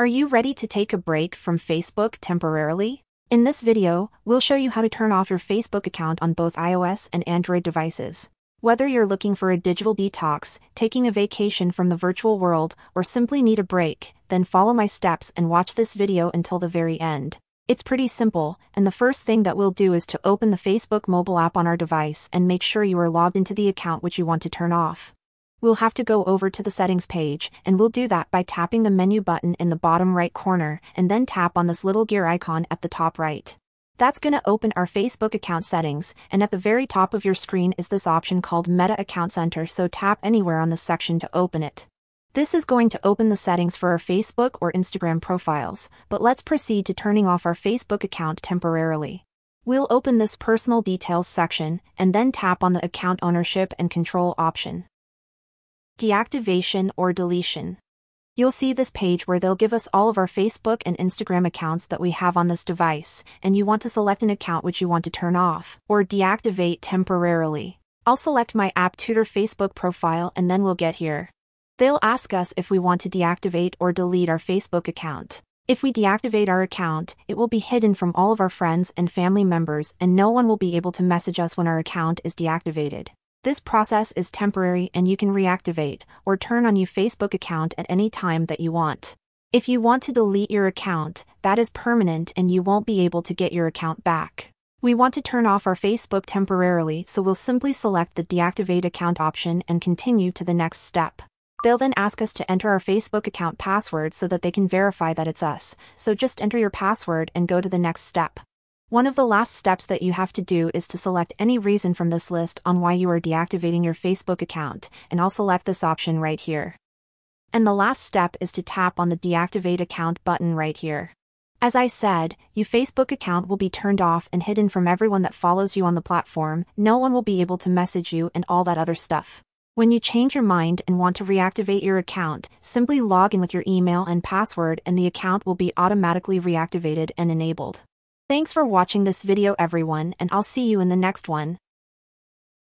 Are you ready to take a break from Facebook temporarily? In this video, we'll show you how to turn off your Facebook account on both iOS and Android devices. Whether you're looking for a digital detox, taking a vacation from the virtual world, or simply need a break, then follow my steps and watch this video until the very end. It's pretty simple, and the first thing that we'll do is to open the Facebook mobile app on our device and make sure you are logged into the account which you want to turn off. We'll have to go over to the settings page, and we'll do that by tapping the menu button in the bottom right corner, and then tap on this little gear icon at the top right. That's gonna open our Facebook account settings, and at the very top of your screen is this option called Meta Account Center so tap anywhere on this section to open it. This is going to open the settings for our Facebook or Instagram profiles, but let's proceed to turning off our Facebook account temporarily. We'll open this personal details section, and then tap on the account ownership and control option. Deactivation or deletion. You'll see this page where they'll give us all of our Facebook and Instagram accounts that we have on this device, and you want to select an account which you want to turn off or deactivate temporarily. I'll select my App Tutor Facebook profile and then we'll get here. They'll ask us if we want to deactivate or delete our Facebook account. If we deactivate our account, it will be hidden from all of our friends and family members and no one will be able to message us when our account is deactivated. This process is temporary and you can reactivate or turn on your Facebook account at any time that you want. If you want to delete your account, that is permanent and you won't be able to get your account back. We want to turn off our Facebook temporarily so we'll simply select the deactivate account option and continue to the next step. They'll then ask us to enter our Facebook account password so that they can verify that it's us, so just enter your password and go to the next step. One of the last steps that you have to do is to select any reason from this list on why you are deactivating your Facebook account, and I'll select this option right here. And the last step is to tap on the deactivate account button right here. As I said, your Facebook account will be turned off and hidden from everyone that follows you on the platform, no one will be able to message you and all that other stuff. When you change your mind and want to reactivate your account, simply log in with your email and password and the account will be automatically reactivated and enabled. Thanks for watching this video everyone and I'll see you in the next one.